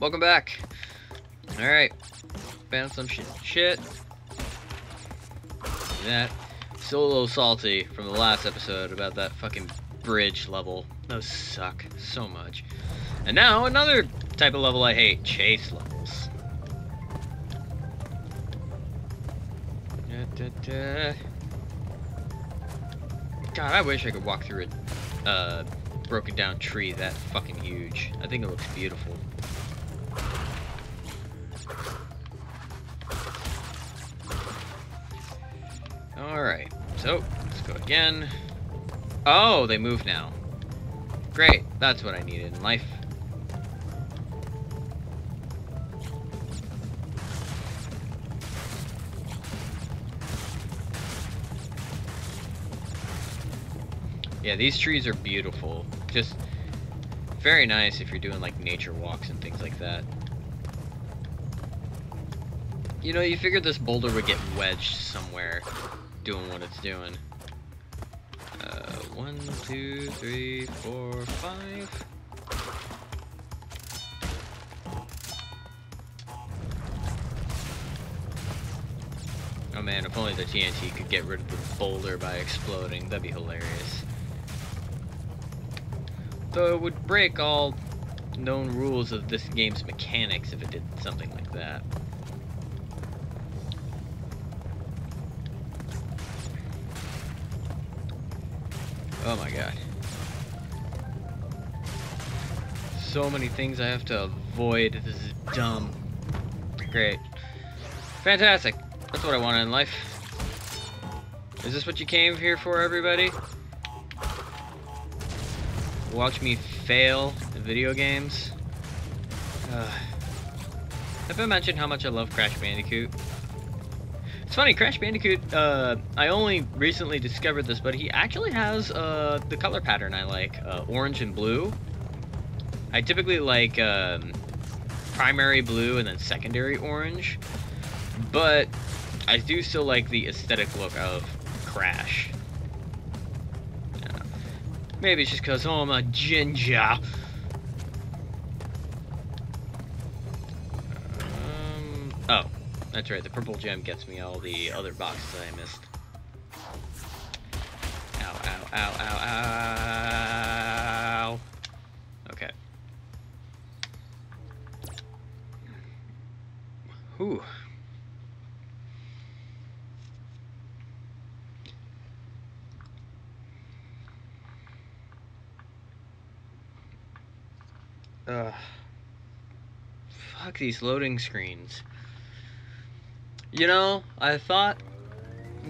welcome back. Alright. Found some shit. shit. That. Still a little salty from the last episode about that fucking bridge level. Those suck so much. And now another type of level I hate, chase levels. Da, da, da. God, I wish I could walk through a uh, broken down tree that fucking huge. I think it looks beautiful. So let's go again. Oh, they move now. Great, that's what I needed in life. Yeah, these trees are beautiful. Just very nice if you're doing like nature walks and things like that. You know, you figured this boulder would get wedged somewhere doing what it's doing. Uh, one, two, three, four, five. Oh man, if only the TNT could get rid of the boulder by exploding, that'd be hilarious. Though it would break all known rules of this game's mechanics if it did something like that. Oh my god. So many things I have to avoid. This is dumb. Great. Fantastic. That's what I wanted in life. Is this what you came here for, everybody? Watch me fail in video games? Uh, have I mentioned how much I love Crash Bandicoot? Funny, Crash Bandicoot, uh, I only recently discovered this, but he actually has uh, the color pattern I like, uh, orange and blue. I typically like um, primary blue and then secondary orange, but I do still like the aesthetic look of Crash. Maybe it's just because I'm a ginger. That's right. The purple gem gets me all the other boxes that I missed. Ow, ow, ow, ow, ow. Okay. Whew. Ugh. Fuck these loading screens. You know, I thought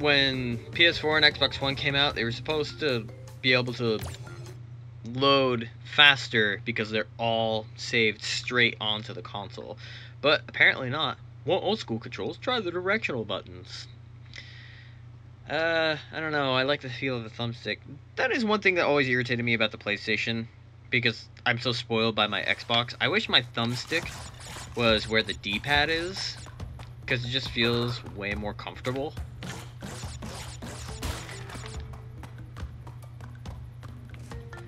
when PS4 and Xbox One came out, they were supposed to be able to load faster because they're all saved straight onto the console. But apparently not. Want old school controls? Try the directional buttons. Uh, I don't know. I like the feel of the thumbstick. That is one thing that always irritated me about the PlayStation because I'm so spoiled by my Xbox. I wish my thumbstick was where the D-pad is because it just feels way more comfortable.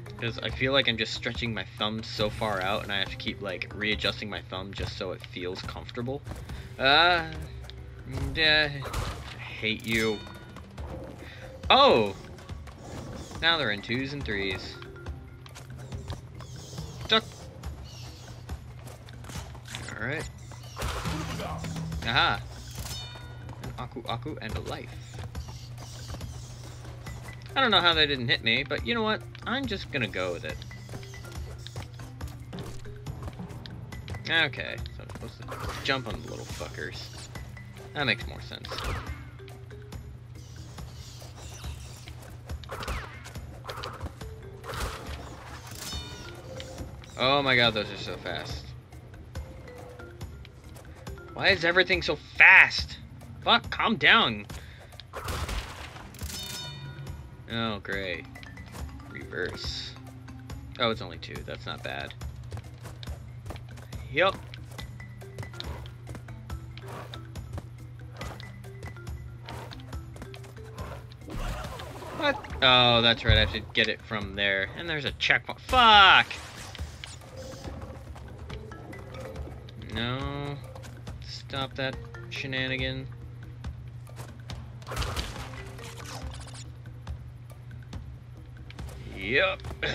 Because I feel like I'm just stretching my thumb so far out and I have to keep like readjusting my thumb just so it feels comfortable. Uh, yeah, I hate you. Oh! Now they're in twos and threes. Duck. Alright. Aha! An Aku Aku and a life. I don't know how they didn't hit me, but you know what? I'm just gonna go with it. Okay, so I'm supposed to jump on the little fuckers. That makes more sense. Oh my god, those are so fast. Why is everything so fast? Fuck, calm down. Oh, great. Reverse. Oh, it's only two. That's not bad. Yep. What? Oh, that's right. I have to get it from there. And there's a checkpoint. Fuck! No. Stop that shenanigan. Yep.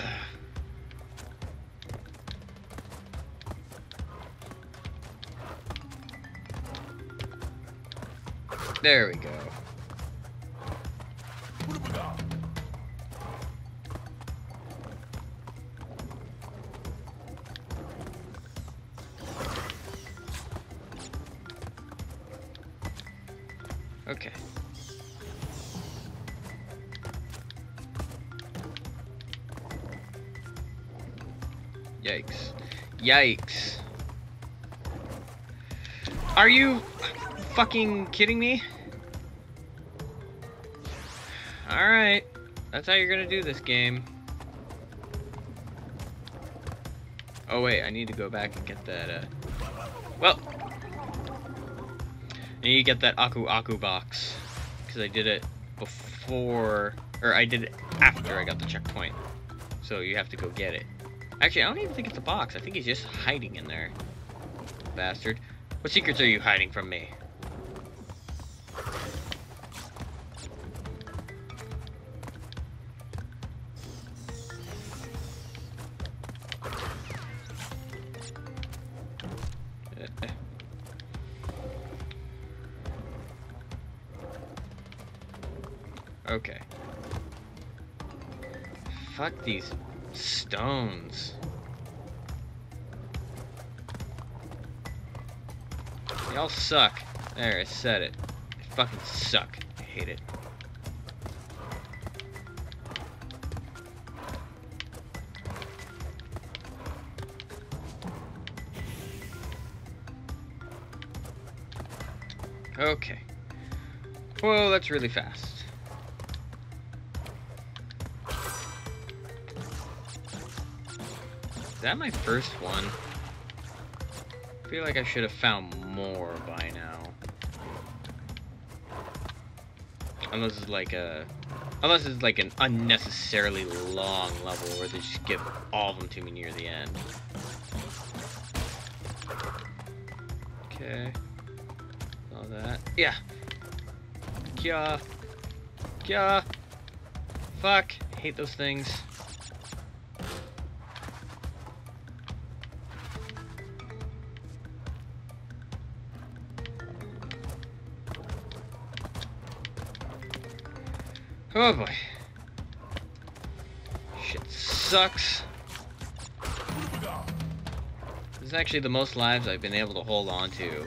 There we go. Yikes. Are you fucking kidding me? Alright. That's how you're gonna do this game. Oh wait, I need to go back and get that, uh... Well! I need to get that Aku Aku box. Because I did it before... Or I did it after I got the checkpoint. So you have to go get it. Actually, I don't even think it's a box. I think he's just hiding in there. Bastard. What secrets are you hiding from me? Okay. Fuck these stones. Y'all suck. There, I said it. I fucking suck. I hate it. Okay. Whoa, that's really fast. That my first one? I feel like I should have found more by now. Unless it's like a... Unless it's like an unnecessarily long level where they just give all of them to me near the end. Okay. All that. Yeah. Kya. Kya. Fuck. Hate those things. Oh boy. Shit sucks. This is actually the most lives I've been able to hold on to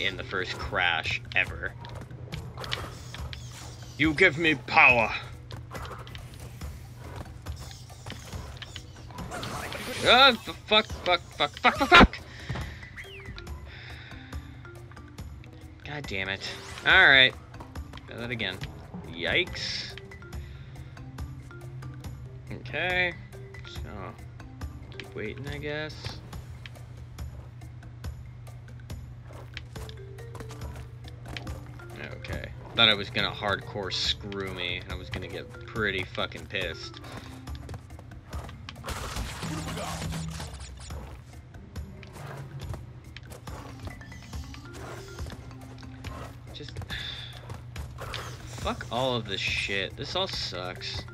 in the first crash ever. You give me power. Ah, fuck, fuck, fuck, fuck, fuck, fuck! God damn it. Alright. Try that again. Yikes. Okay. So, keep waiting, I guess. Okay. Thought I was gonna hardcore screw me. and I was gonna get pretty fucking pissed. Just... Fuck all of this shit. This all sucks.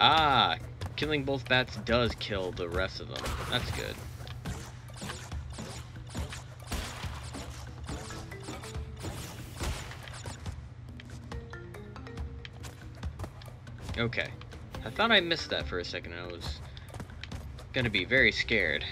Ah, killing both bats does kill the rest of them. That's good. Okay. I thought I missed that for a second. I was gonna be very scared.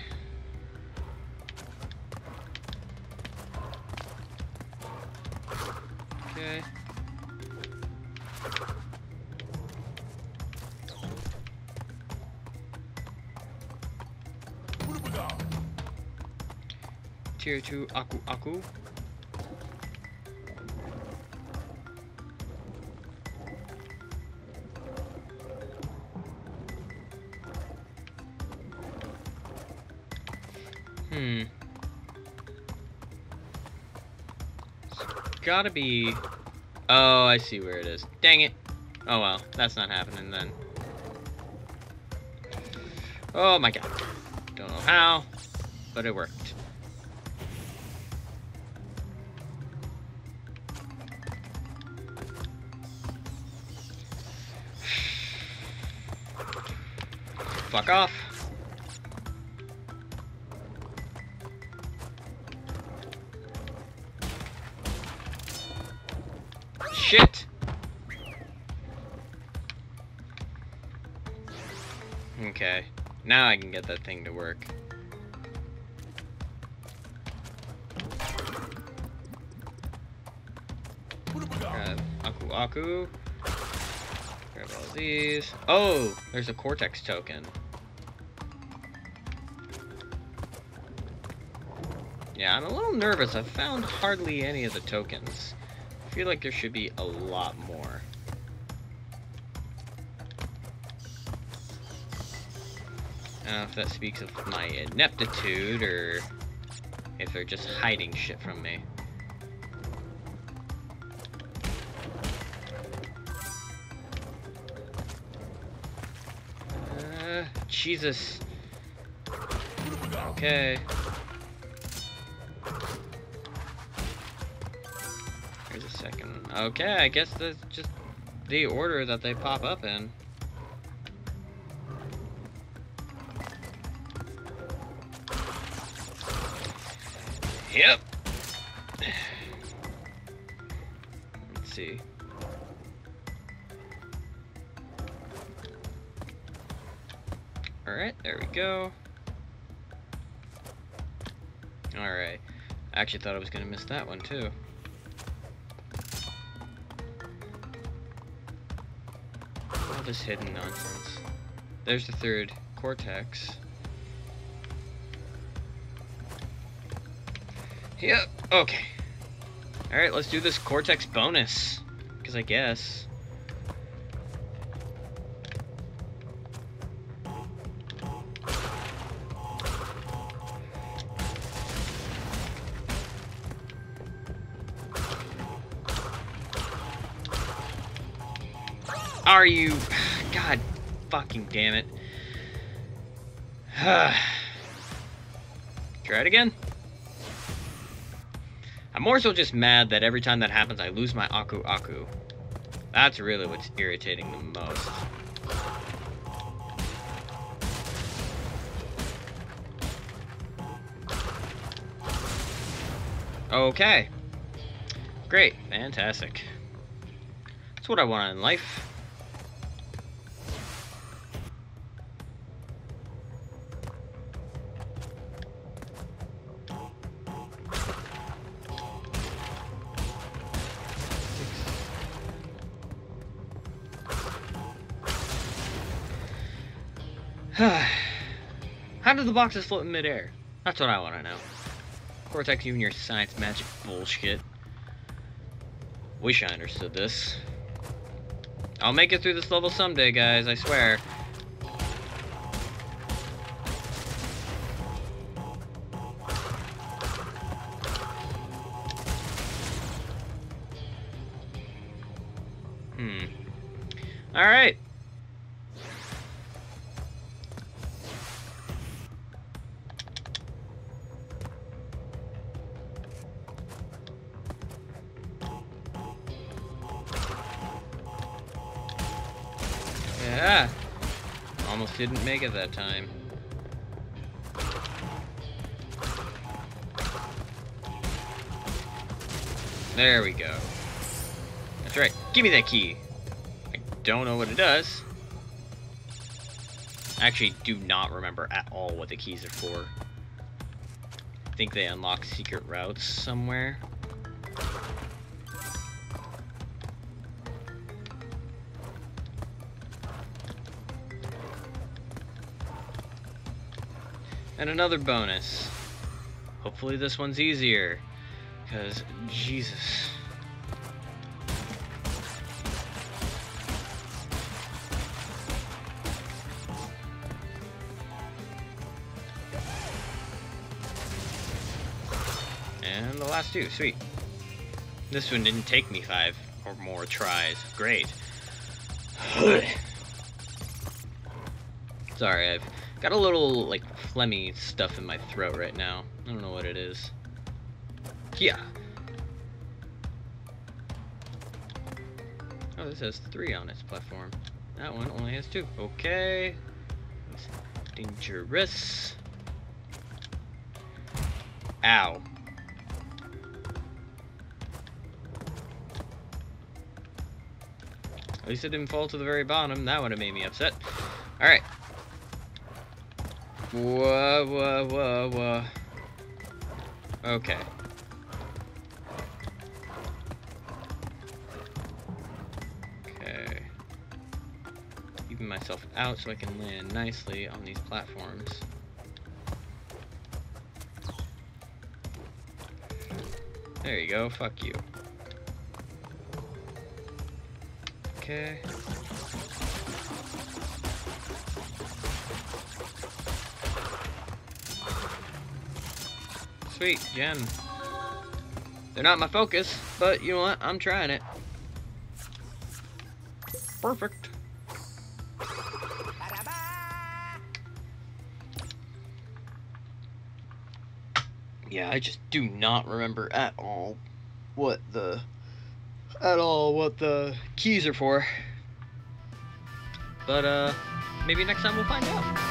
Tier 2 Aku Aku. Hmm. It's gotta be... Oh, I see where it is. Dang it. Oh well, that's not happening then. Oh my god. Don't know how, but it worked. Fuck off. Shit! Okay. Now I can get that thing to work. Grab Aku Aku. Grab all these. Oh! There's a Cortex token. Yeah, I'm a little nervous. I've found hardly any of the tokens. I feel like there should be a lot more. I don't know if that speaks of my ineptitude or if they're just hiding shit from me. Uh, Jesus. Okay. Okay, I guess that's just the order that they pop up in. Yep. Let's see. Alright, there we go. Alright. I actually thought I was gonna miss that one too. This hidden nonsense. There's the third cortex. Yep, okay. Alright, let's do this Cortex bonus. Because I guess. Are you... God fucking damn it. Try it again. I'm more so just mad that every time that happens, I lose my Aku Aku. That's really what's irritating the most. Okay. Great. Fantastic. That's what I want in life. How do the boxes float in midair? That's what I want to know. Cortex, you and your science magic bullshit. Wish I understood this. I'll make it through this level someday, guys, I swear. Yeah. Almost didn't make it that time. There we go. That's right. Give me that key. I don't know what it does. I actually do not remember at all what the keys are for. I think they unlock secret routes somewhere. And another bonus. Hopefully this one's easier. Because, Jesus. And the last two, sweet. This one didn't take me five or more tries. Great. Sorry, I've Got a little, like, phlegmy stuff in my throat right now. I don't know what it is. Yeah. Oh, this has three on its platform. That one only has two. Okay. Dangerous. Ow. At least it didn't fall to the very bottom. That would have made me upset. Alright. Whoa, whoa, whoa, whoa. Okay. Okay. Keeping myself out so I can land nicely on these platforms. There you go, fuck you. Okay. Sweet, gem. They're not my focus, but you know what? I'm trying it. Perfect. Yeah, I just do not remember at all what the at all what the keys are for. But uh maybe next time we'll find out.